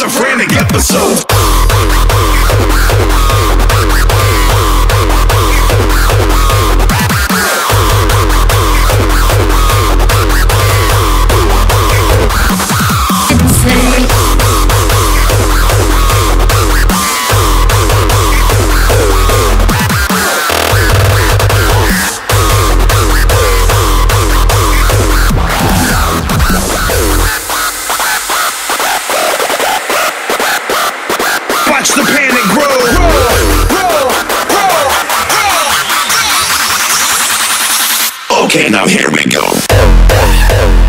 schizophrenic episode. Okay, now here we go.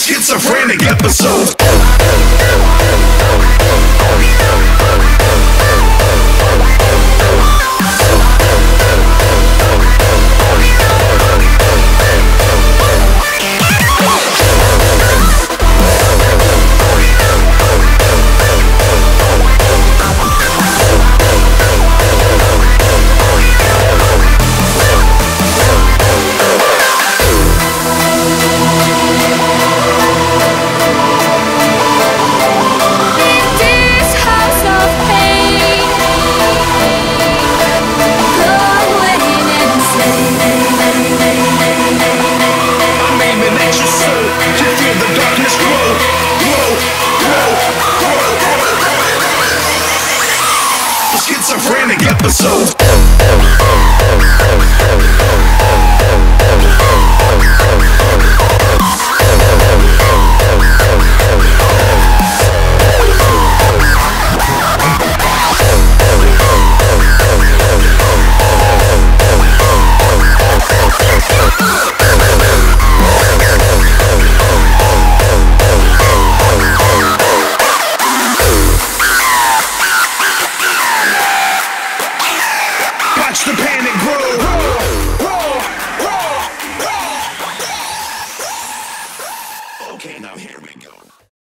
schizophrenic episode. a schizophrenic episode.